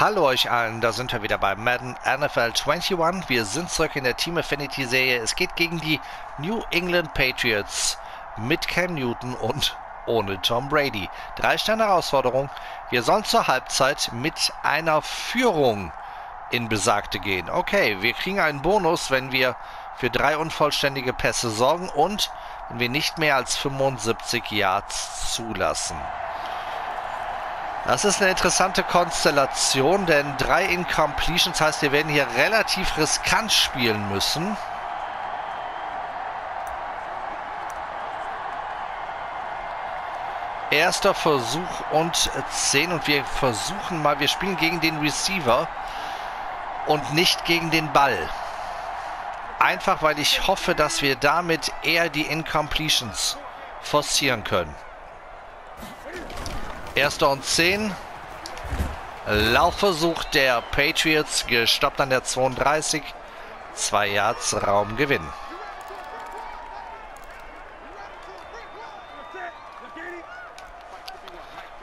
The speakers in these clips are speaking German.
Hallo euch allen, da sind wir wieder bei Madden NFL 21. Wir sind zurück in der Team Affinity Serie. Es geht gegen die New England Patriots mit Cam Newton und ohne Tom Brady. Drei Sterne Herausforderung. Wir sollen zur Halbzeit mit einer Führung in besagte gehen. Okay, wir kriegen einen Bonus, wenn wir für drei unvollständige Pässe sorgen und wenn wir nicht mehr als 75 Yards zulassen. Das ist eine interessante Konstellation, denn drei Incompletions heißt, wir werden hier relativ riskant spielen müssen. Erster Versuch und 10 und wir versuchen mal, wir spielen gegen den Receiver und nicht gegen den Ball. Einfach weil ich hoffe, dass wir damit eher die Incompletions forcieren können. Erster und 10. Laufversuch der Patriots, gestoppt an der 32. Zwei Yards Raumgewinn.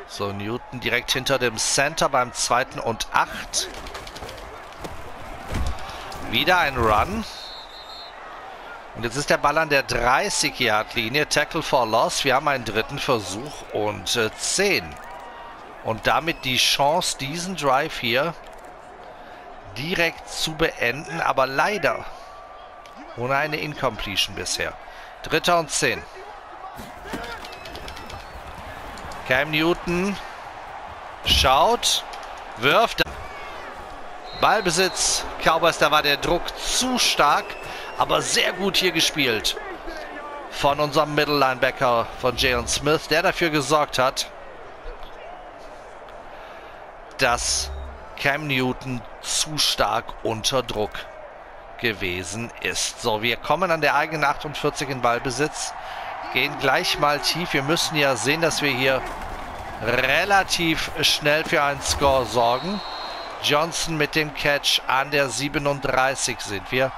So, Newton direkt hinter dem Center beim zweiten und 8. Wieder ein Run. Und jetzt ist der Ball an der 30-Yard-Linie. Tackle for Loss. Wir haben einen dritten Versuch und äh, 10. Und damit die Chance, diesen Drive hier direkt zu beenden. Aber leider ohne eine Incompletion bisher. Dritter und 10. Cam Newton schaut, wirft. Ballbesitz. Cowboys, da war der Druck zu stark, aber sehr gut hier gespielt von unserem Middle Linebacker von Jalen Smith, der dafür gesorgt hat, dass Cam Newton zu stark unter Druck gewesen ist. So, wir kommen an der eigenen 48 in Ballbesitz. Gehen gleich mal tief. Wir müssen ja sehen, dass wir hier relativ schnell für einen Score sorgen. Johnson mit dem Catch an der 37 sind wir.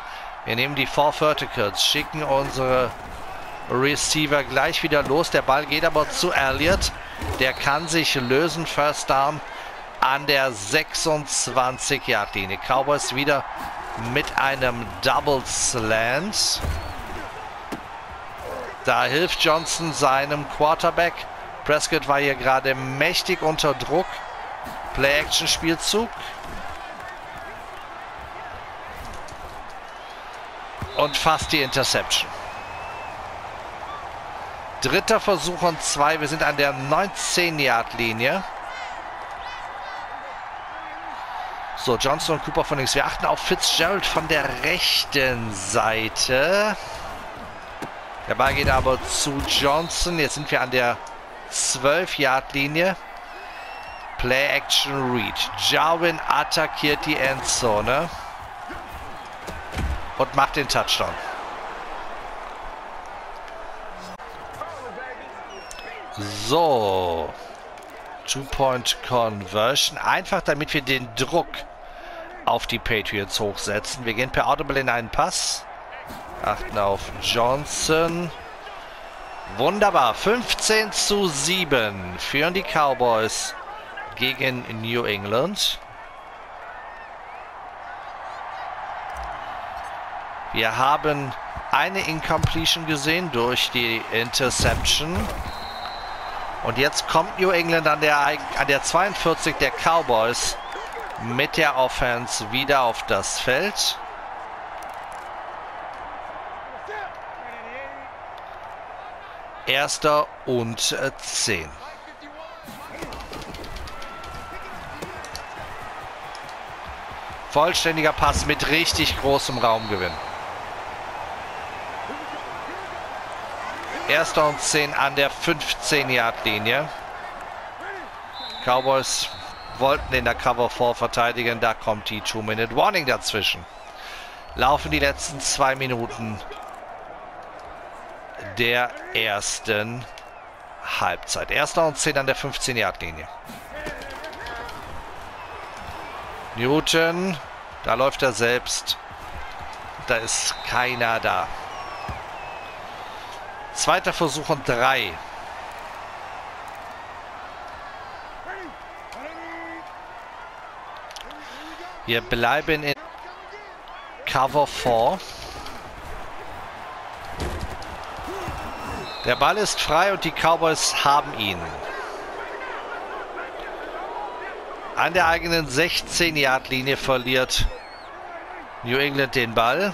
Wir nehmen die Four Verticals, schicken unsere Receiver gleich wieder los. Der Ball geht aber zu Elliott. Der kann sich lösen. First Down an der 26-Yard-Linie. Cowboys wieder mit einem Double Slant. Da hilft Johnson seinem Quarterback. Prescott war hier gerade mächtig unter Druck. Play-Action-Spielzug. Und fast die Interception. Dritter Versuch und zwei. Wir sind an der 19-Yard-Linie. So, Johnson und Cooper von links. Wir achten auf Fitzgerald von der rechten Seite. Der Ball geht aber zu Johnson. Jetzt sind wir an der 12-Yard-Linie. Play-Action Read. Jarwin attackiert die Endzone. Und macht den Touchdown. So. Two-Point-Conversion. Einfach damit wir den Druck auf die Patriots hochsetzen. Wir gehen per Audible in einen Pass. Achten auf Johnson. Wunderbar. 15 zu 7 führen die Cowboys gegen New England. Wir haben eine Incompletion gesehen durch die Interception. Und jetzt kommt New England an der, an der 42 der Cowboys mit der Offense wieder auf das Feld. Erster und äh, zehn. Vollständiger Pass mit richtig großem Raumgewinn. Erster und zehn an der 15-Yard-Linie. Cowboys wollten in der Cover 4 verteidigen. Da kommt die 2-Minute-Warning dazwischen. Laufen die letzten zwei Minuten der ersten Halbzeit. Erster und 10 an der 15-Yard-Linie. Newton, da läuft er selbst. Da ist keiner da. Zweiter Versuch und drei. Wir bleiben in Cover 4. Der Ball ist frei und die Cowboys haben ihn. An der eigenen 16-Yard-Linie verliert New England den Ball.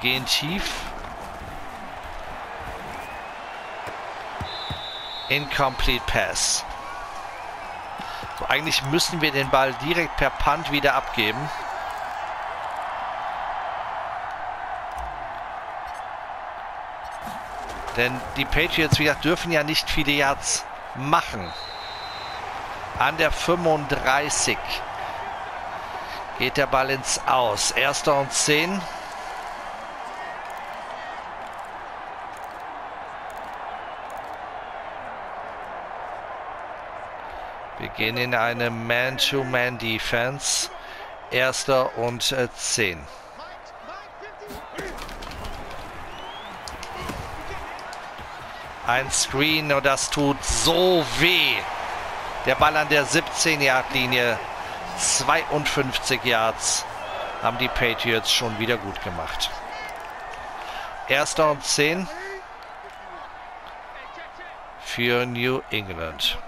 Gehen tief. Incomplete Pass. So, eigentlich müssen wir den Ball direkt per Punt wieder abgeben. Denn die Patriots, wie gesagt, dürfen ja nicht viele Yards machen. An der 35 geht der Ball ins Aus. Erster und 10. gehen in eine Man-to-Man-Defense. Erster und äh, 10. Ein Screen und das tut so weh. Der Ball an der 17-Yard-Linie. 52 Yards haben die Patriots schon wieder gut gemacht. Erster und 10 für New England.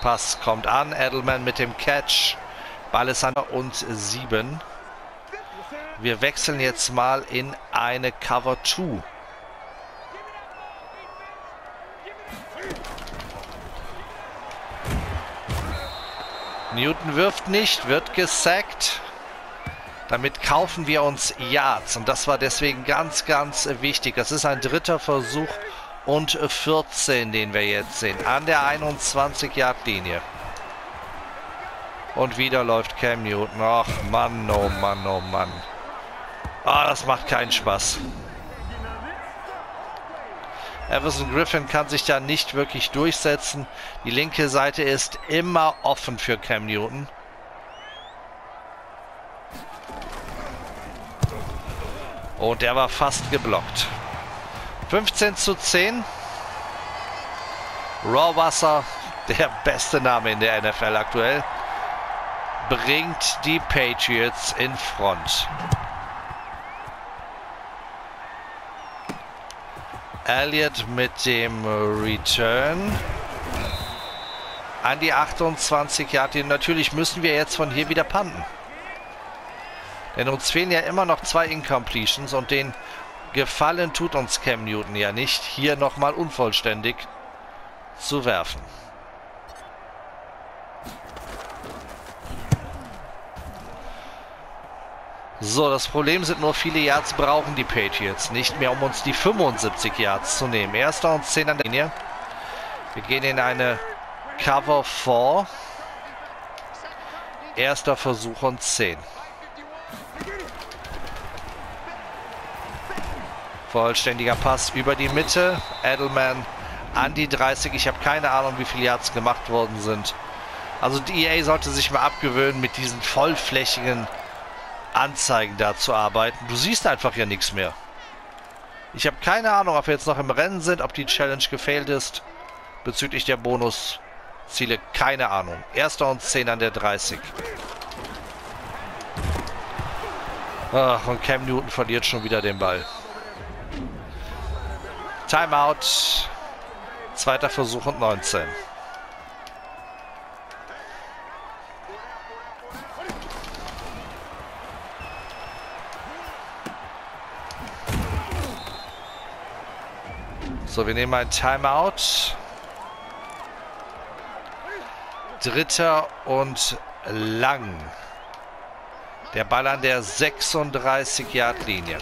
Pass kommt an. Edelman mit dem Catch. Ball ist an und 7. Wir wechseln jetzt mal in eine Cover 2. Newton wirft nicht, wird gesackt. Damit kaufen wir uns Yards und das war deswegen ganz, ganz wichtig. Das ist ein dritter Versuch und 14, den wir jetzt sehen, an der 21-Yard-Linie. Und wieder läuft Cam Newton. Ach Mann, oh Mann, oh Mann. Ah, das macht keinen Spaß. Everson Griffin kann sich da nicht wirklich durchsetzen. Die linke Seite ist immer offen für Cam Newton. Und der war fast geblockt. 15 zu 10. Rawwasser, der beste Name in der NFL aktuell, bringt die Patriots in Front. Elliott mit dem Return an die 28 Yard. Natürlich müssen wir jetzt von hier wieder panten. Denn uns fehlen ja immer noch zwei Incompletions und den Gefallen tut uns Cam Newton ja nicht, hier nochmal unvollständig zu werfen. So, das Problem sind nur viele Yards brauchen die Patriots. Nicht mehr, um uns die 75 Yards zu nehmen. Erster und 10 an der Linie. Wir gehen in eine Cover 4. Erster Versuch und 10. Vollständiger Pass über die Mitte. Edelman an die 30. Ich habe keine Ahnung, wie viele Yards gemacht worden sind. Also die EA sollte sich mal abgewöhnen, mit diesen vollflächigen Anzeigen da zu arbeiten. Du siehst einfach ja nichts mehr. Ich habe keine Ahnung, ob wir jetzt noch im Rennen sind, ob die Challenge gefailt ist. Bezüglich der Bonusziele, keine Ahnung. Erster und 10 an der 30. Ach, und Cam Newton verliert schon wieder den Ball. Timeout. Zweiter Versuch und 19. So, wir nehmen ein Timeout. Dritter und lang. Der Ball an der 36-Yard-Linie.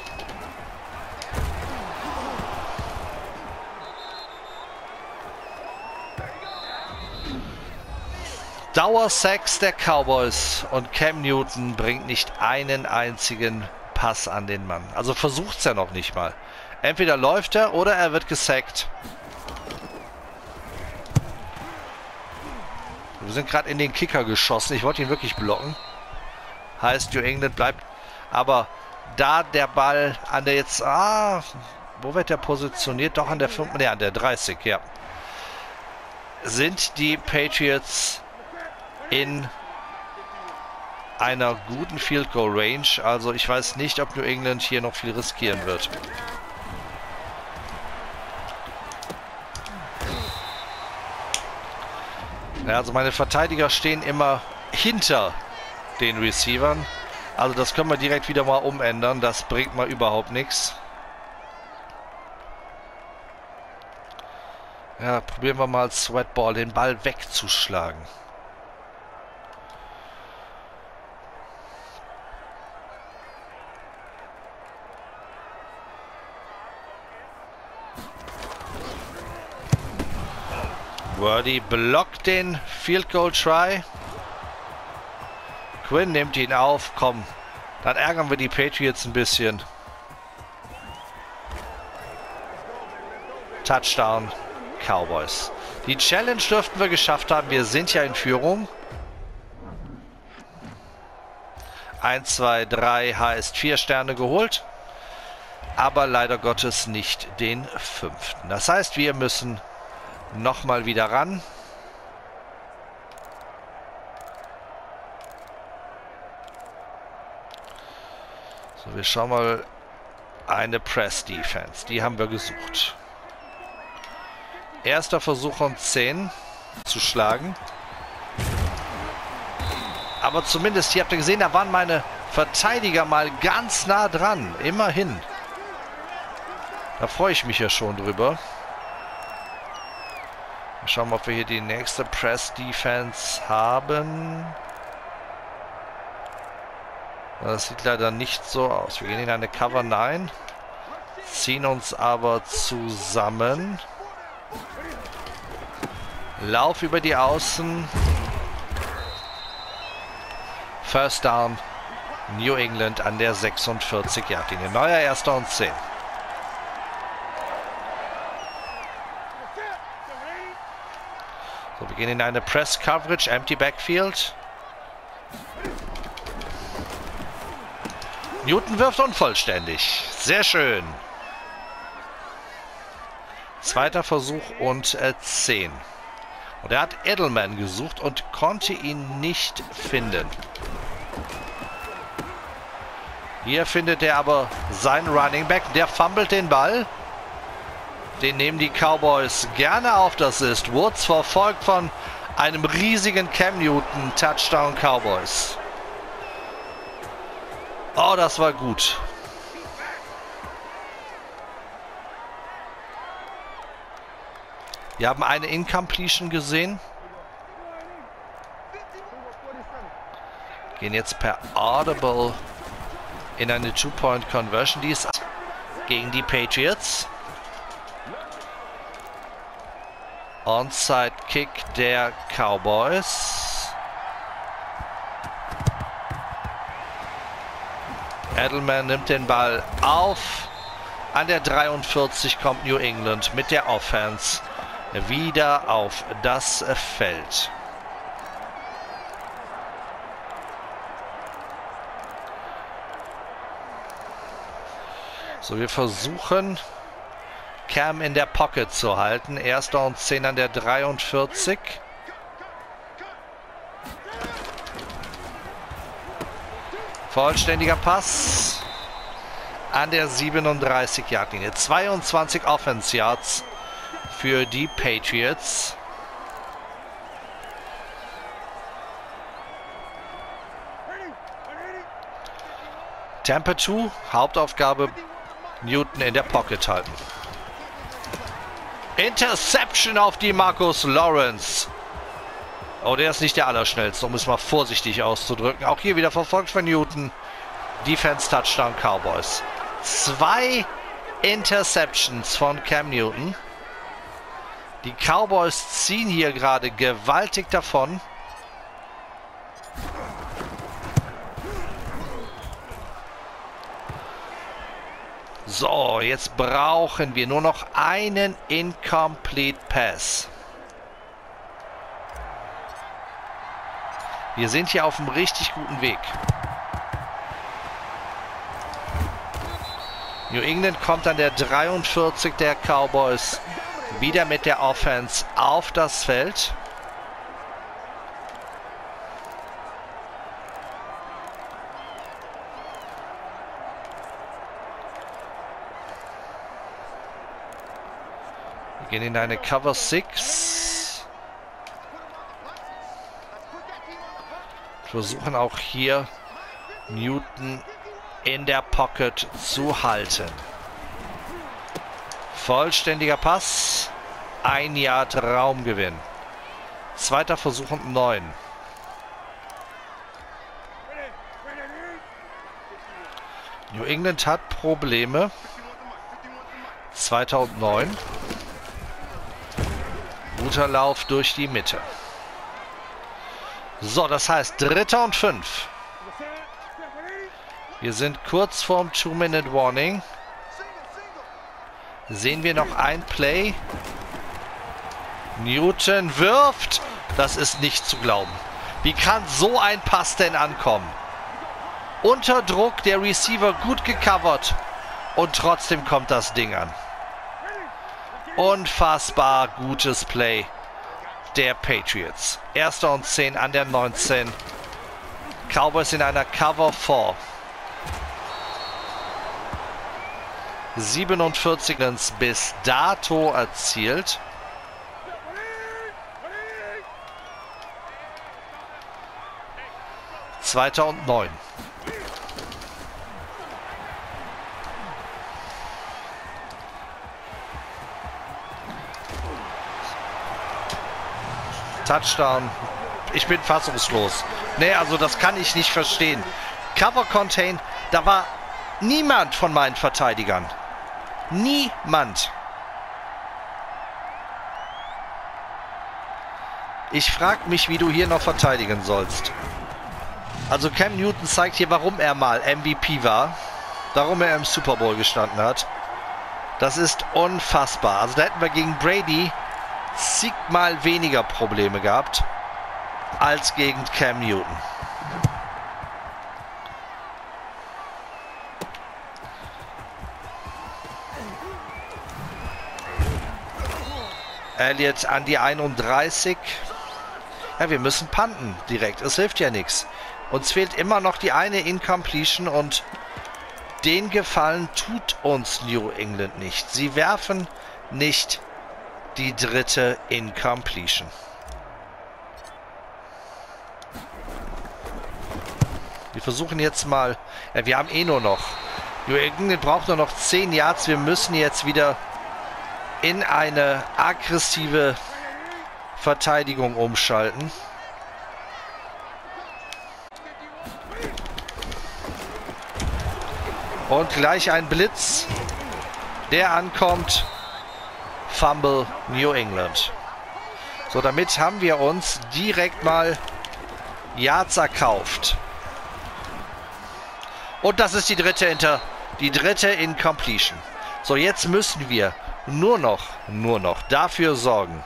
Dauersacks der Cowboys und Cam Newton bringt nicht einen einzigen Pass an den Mann. Also versucht es ja noch nicht mal. Entweder läuft er oder er wird gesackt. Wir sind gerade in den Kicker geschossen. Ich wollte ihn wirklich blocken. Heißt, New England bleibt. Aber da der Ball an der jetzt... Ah, wo wird der positioniert? Doch an der 5, ne, an der 30, ja. Sind die Patriots in einer guten Field Goal Range. Also ich weiß nicht, ob New England hier noch viel riskieren wird. Ja, also meine Verteidiger stehen immer hinter den Receivern. Also das können wir direkt wieder mal umändern. Das bringt mal überhaupt nichts. Ja, probieren wir mal Sweatball den Ball wegzuschlagen. Wordy blockt den Field Goal Try. Quinn nimmt ihn auf. Komm, dann ärgern wir die Patriots ein bisschen. Touchdown Cowboys. Die Challenge dürften wir geschafft haben. Wir sind ja in Führung. 1, 2, 3 heißt 4 Sterne geholt. Aber leider Gottes nicht den fünften. Das heißt, wir müssen nochmal wieder ran. So, wir schauen mal eine Press Defense. Die haben wir gesucht. Erster Versuch und 10 zu schlagen. Aber zumindest, hier habt ihr gesehen, da waren meine Verteidiger mal ganz nah dran. Immerhin. Da freue ich mich ja schon drüber. Schauen wir, ob wir hier die nächste Press Defense haben. Das sieht leider nicht so aus. Wir gehen in eine Cover 9. Ziehen uns aber zusammen. Lauf über die Außen. First down. New England an der 46 Yard Linie. Neuer erster und 10. gehen in eine Press Coverage, Empty Backfield. Newton wirft unvollständig. Sehr schön. Zweiter Versuch und äh, 10. Und er hat Edelman gesucht und konnte ihn nicht finden. Hier findet er aber seinen Running Back. Der fummelt den Ball. Den nehmen die Cowboys gerne auf. Das ist Woods verfolgt von einem riesigen Cam Newton. Touchdown Cowboys. Oh, das war gut. Wir haben eine Incompletion gesehen. Gehen jetzt per Audible in eine Two-Point-Conversion. Die ist gegen die Patriots. Onside Kick der Cowboys. Edelman nimmt den Ball auf. An der 43 kommt New England mit der Offense wieder auf das Feld. So, wir versuchen Cam in der Pocket zu halten. Erster und 10 an der 43. Vollständiger Pass an der 37 Yard Linie. 22 Offense Yards für die Patriots. Tampa 2, Hauptaufgabe Newton in der Pocket halten. Interception auf die Marcus Lawrence. Oh, der ist nicht der Allerschnellste, um es mal vorsichtig auszudrücken. Auch hier wieder verfolgt von Newton. Defense Touchdown Cowboys. Zwei Interceptions von Cam Newton. Die Cowboys ziehen hier gerade gewaltig davon. So, jetzt brauchen wir nur noch einen Incomplete Pass. Wir sind hier auf einem richtig guten Weg. New England kommt an der 43 der Cowboys wieder mit der Offense auf das Feld. Gehen in eine Cover 6. Versuchen auch hier Newton in der Pocket zu halten. Vollständiger Pass. Ein Yard Raumgewinn. Zweiter Versuch und neun. New England hat Probleme. 2009. Guter Lauf durch die Mitte. So, das heißt dritter und fünf. Wir sind kurz vorm Two-Minute-Warning. Sehen wir noch ein Play. Newton wirft. Das ist nicht zu glauben. Wie kann so ein Pass denn ankommen? Unter Druck, der Receiver gut gecovert. Und trotzdem kommt das Ding an. Unfassbar gutes Play der Patriots. Erster und 10 an der 19. Cowboys in einer Cover 4. 47 bis dato erzielt. Zweiter und neun. Touchdown. Ich bin fassungslos. Nee, also das kann ich nicht verstehen. Cover Contain, da war niemand von meinen Verteidigern. Niemand. Ich frage mich, wie du hier noch verteidigen sollst. Also Cam Newton zeigt hier, warum er mal MVP war. Warum er im Super Bowl gestanden hat. Das ist unfassbar. Also da hätten wir gegen Brady zigmal weniger Probleme gehabt als gegen Cam Newton. Elliott an die 31. Ja, wir müssen panten direkt. Es hilft ja nichts. Uns fehlt immer noch die eine Incompletion und den Gefallen tut uns New England nicht. Sie werfen nicht die dritte Incompletion. Wir versuchen jetzt mal. Ja, wir haben eh nur noch. New braucht nur noch 10 Yards. Wir müssen jetzt wieder in eine aggressive Verteidigung umschalten. Und gleich ein Blitz, der ankommt. Fumble New England. So, damit haben wir uns direkt mal Yards erkauft. Und das ist die dritte Inter, die dritte Incompletion. So, jetzt müssen wir nur noch, nur noch dafür sorgen,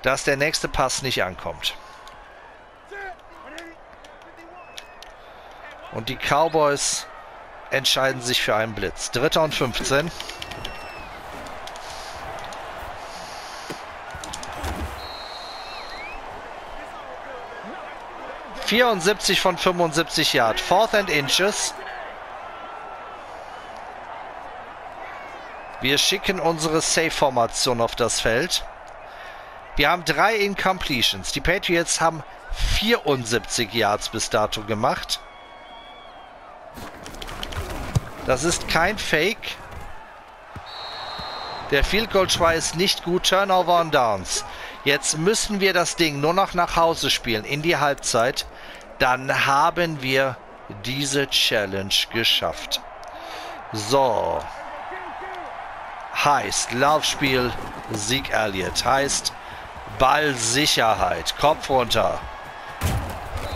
dass der nächste Pass nicht ankommt. Und die Cowboys entscheiden sich für einen Blitz. Dritter und 15. Vierundsiebzig von 75 Yard. Fourth and Inches. Wir schicken unsere Safe-Formation auf das Feld. Wir haben drei Incompletions. Die Patriots haben 74 Yards bis dato gemacht. Das ist kein Fake. Der Field Goal Try ist nicht gut. Turnover on Downs. Jetzt müssen wir das Ding nur noch nach Hause spielen in die Halbzeit. Dann haben wir diese Challenge geschafft. So heißt Laufspiel Sieg Elliott, heißt Ballsicherheit, Kopf runter.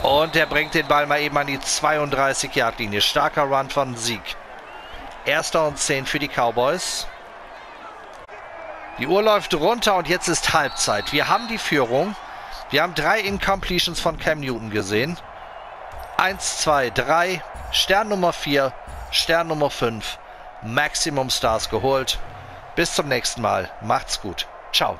Und er bringt den Ball mal eben an die 32-Yard-Linie. Starker Run von Sieg. Erster und 10 für die Cowboys. Die Uhr läuft runter und jetzt ist Halbzeit. Wir haben die Führung. Wir haben drei Incompletions von Cam Newton gesehen. Eins, zwei, drei. Stern Nummer vier Stern Nummer 5, Maximum Stars geholt. Bis zum nächsten Mal. Macht's gut. Ciao.